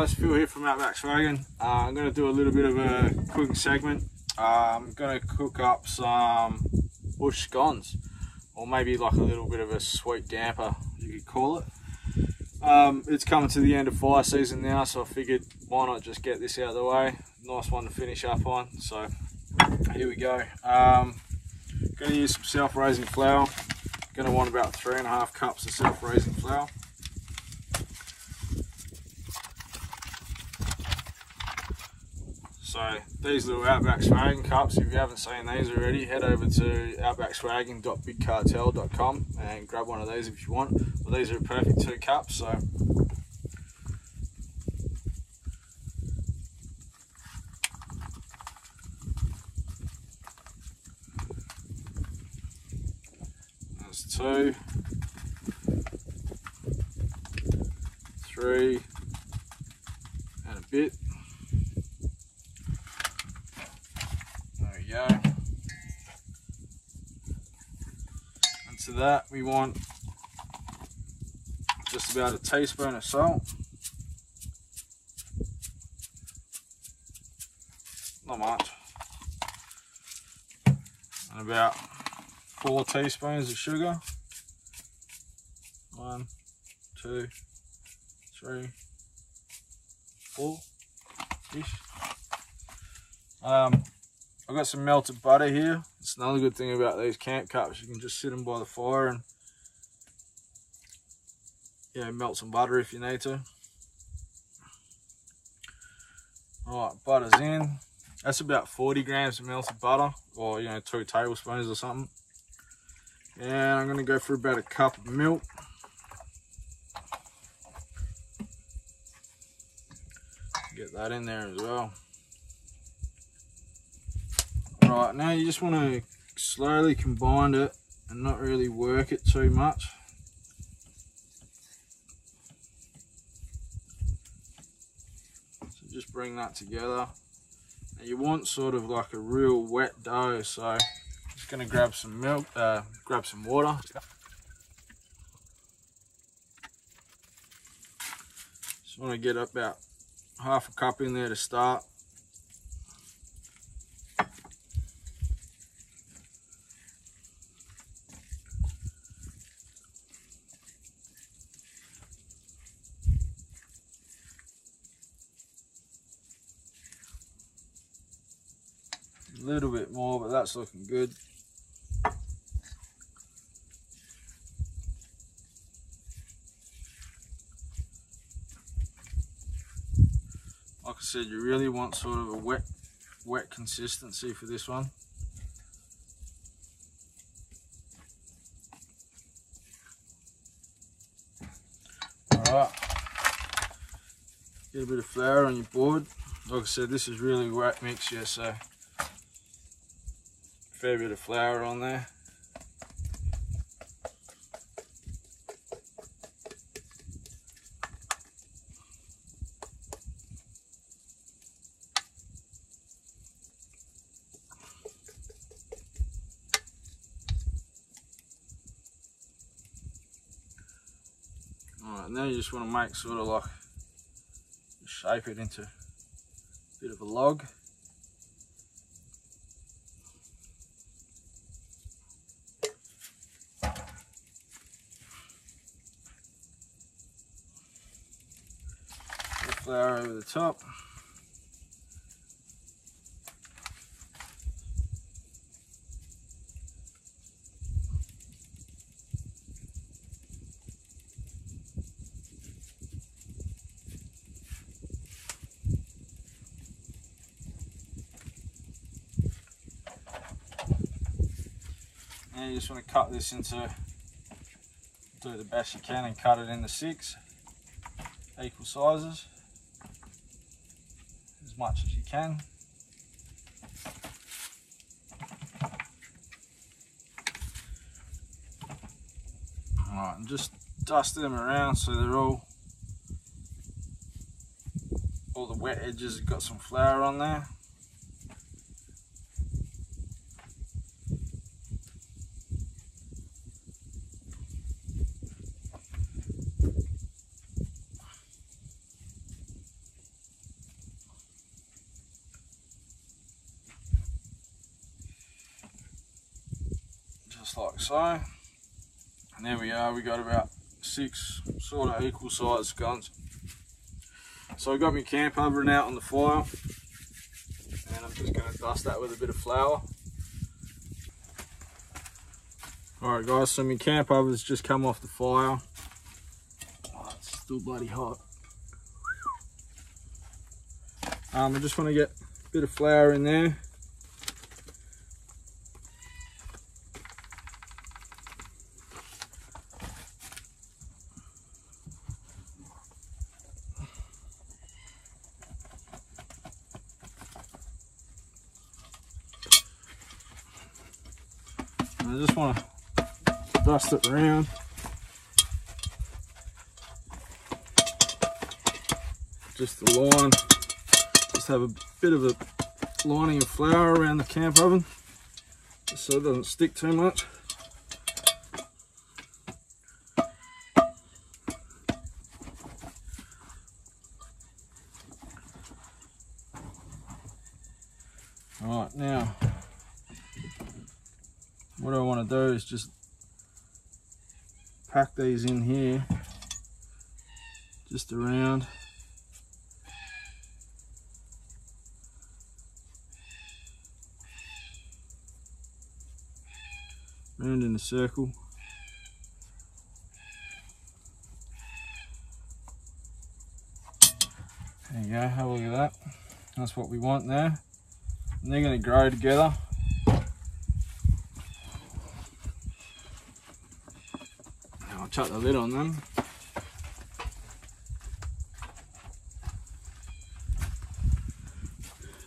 guys, Phil here from Outback Swaggin. Uh, I'm going to do a little bit of a cooking segment. Uh, I'm going to cook up some bush scones, or maybe like a little bit of a sweet damper, you could call it. Um, it's coming to the end of fire season now, so I figured why not just get this out of the way. Nice one to finish up on. So here we go. Um, going to use some self-raising flour. Going to want about three and a half cups of self-raising flour. So these little Outback Swaggin cups, if you haven't seen these already, head over to outbackswaggin.bigcartel.com and grab one of these if you want. Well, these are a perfect two cups, so There's two, three, and a bit. That we want just about a teaspoon of salt. Not much. And about four teaspoons of sugar. One, two, three, four ish. Um, I've got some melted butter here. It's another good thing about these camp cups. You can just sit them by the fire and you know, melt some butter if you need to. Alright, butter's in. That's about 40 grams of melted butter, or you know, two tablespoons or something. And I'm gonna go for about a cup of milk. Get that in there as well. Right, now you just want to slowly combine it and not really work it too much. So just bring that together. And you want sort of like a real wet dough, so just gonna grab some milk, uh, grab some water. Just want to get about half a cup in there to start. Little bit more, but that's looking good. Like I said, you really want sort of a wet, wet consistency for this one. Alright, get a bit of flour on your board. Like I said, this is really wet mixture, so fair bit of flour on there. Alright, now you just want to make sort of like shape it into a bit of a log. the flour over the top. You just want to cut this into, do the best you can and cut it into six equal sizes much as you can. Alright, and just dust them around so they're all all the wet edges have got some flour on there. just like so. And there we are, we got about six sort of equal sized scones. So I got my camp oven out on the fire and I'm just going to dust that with a bit of flour. Alright guys, so my camp oven's just come off the fire. Oh, it's still bloody hot. Um, I just want to get a bit of flour in there. I just want to dust it around. Just the line, just have a bit of a lining of flour around the camp oven, just so it doesn't stick too much. All right, now what I want to do is just pack these in here just around. Round in a circle. There you go have a look at that. That's what we want there. And they're going to grow together chuck the lid on them.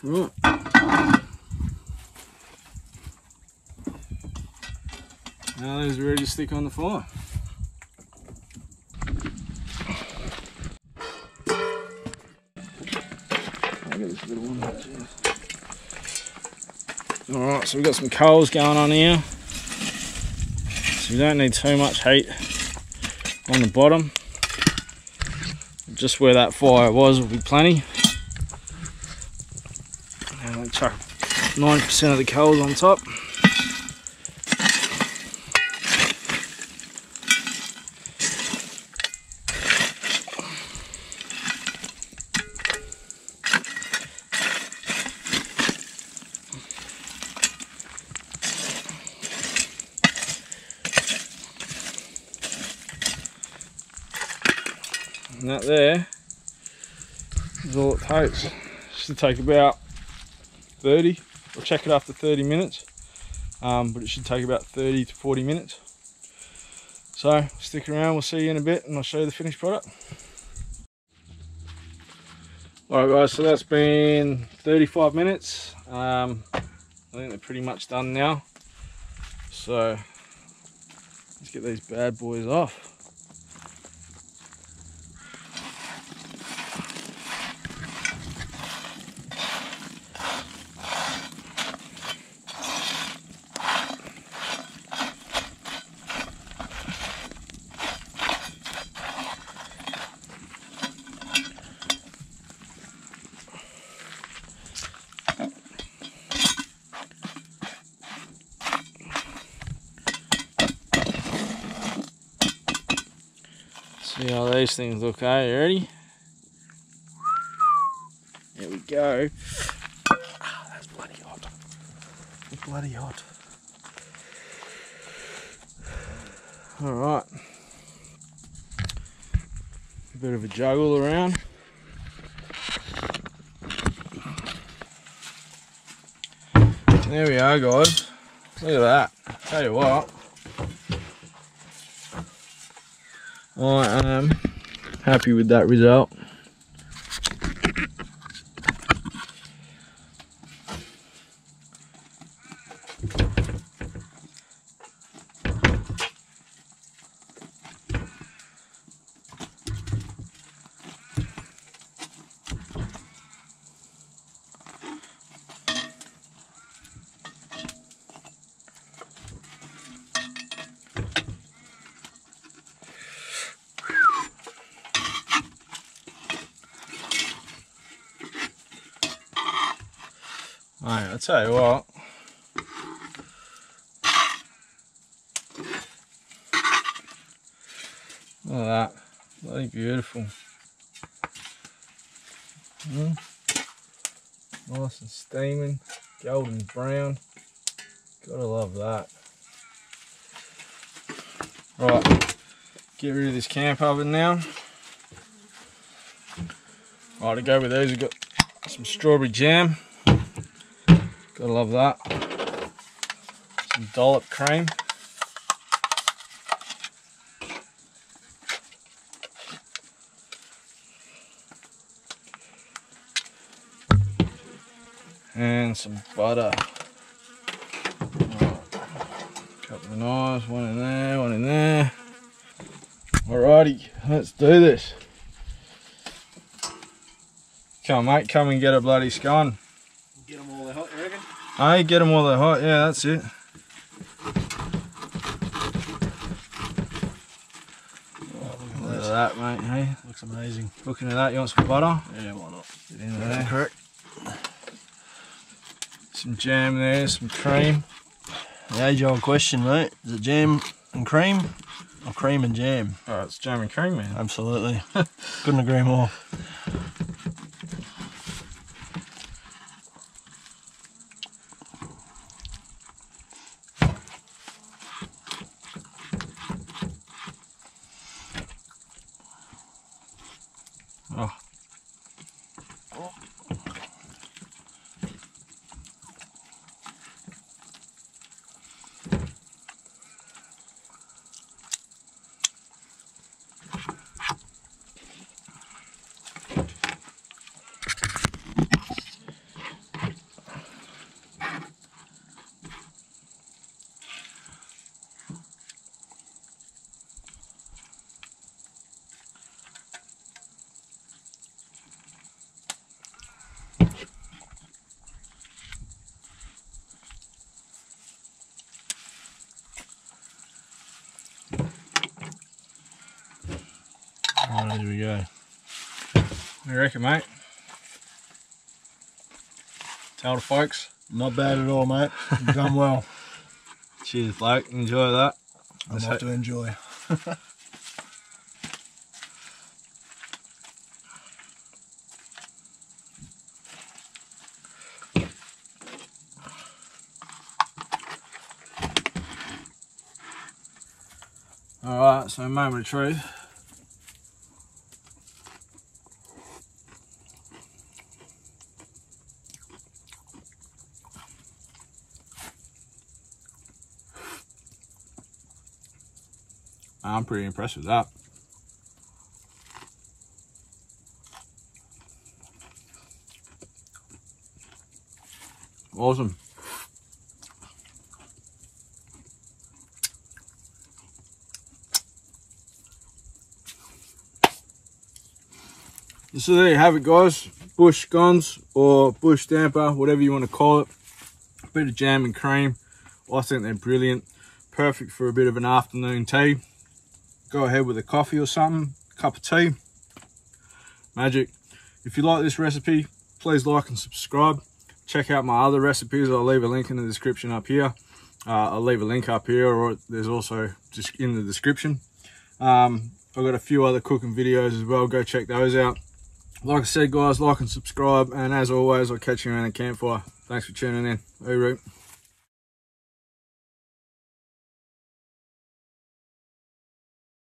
Right. Now these are ready to stick on the fire. Alright, so we've got some coals going on here. So we don't need too much heat on the bottom. Just where that fire was will be plenty. And chuck 90% of the coals on top. And that there is all it takes. Should take about 30. I'll check it after 30 minutes. Um, but it should take about 30 to 40 minutes. So stick around, we'll see you in a bit and I'll show you the finished product. Alright guys, so that's been 35 minutes. Um, I think they're pretty much done now. So let's get these bad boys off. See how these things look, eh? You ready? There we go. Ah, that's bloody hot. Bloody hot. Alright. Bit of a juggle around. There we are guys. Look at that. Tell you what. I am happy with that result. Alright, I'll tell you what. Look at that. Very beautiful. Mm. Nice and steaming. Golden brown. Gotta love that. Right. Get rid of this camp oven now. Right, to go with those, we've got some strawberry jam. Gotta love that. Some dollop cream. And some butter. Couple of knives, one in there, one in there. Alrighty, let's do this. Come mate, come and get a bloody scone. Get them all hot, Hey, get them while they're hot. Yeah, that's it. Look at that, mate. Hey, Looks amazing. looking at that, you want some butter? Yeah, why not? Get in there. Correct. Some jam there, some cream. The age old question, mate. Is it jam and cream or cream and jam? Oh, it's jam and cream, man. Absolutely. Couldn't agree more. Here we go. What do you reckon, mate? Tell the folks. Not bad at all, mate. You've done well. Cheers, bloke. Enjoy that. I'm Let's off to enjoy. Alright, so moment of truth. I'm pretty impressed with that. Awesome. So there you have it guys, bush scones or bush damper, whatever you want to call it. A bit of jam and cream. I think they're brilliant. Perfect for a bit of an afternoon tea. Go ahead with a coffee or something, cup of tea. Magic. If you like this recipe, please like and subscribe. Check out my other recipes. I'll leave a link in the description up here. Uh, I'll leave a link up here or there's also just in the description. Um, I've got a few other cooking videos as well. Go check those out like I said guys like and subscribe and as always I'll catch you around the campfire thanks for tuning in Hooroo.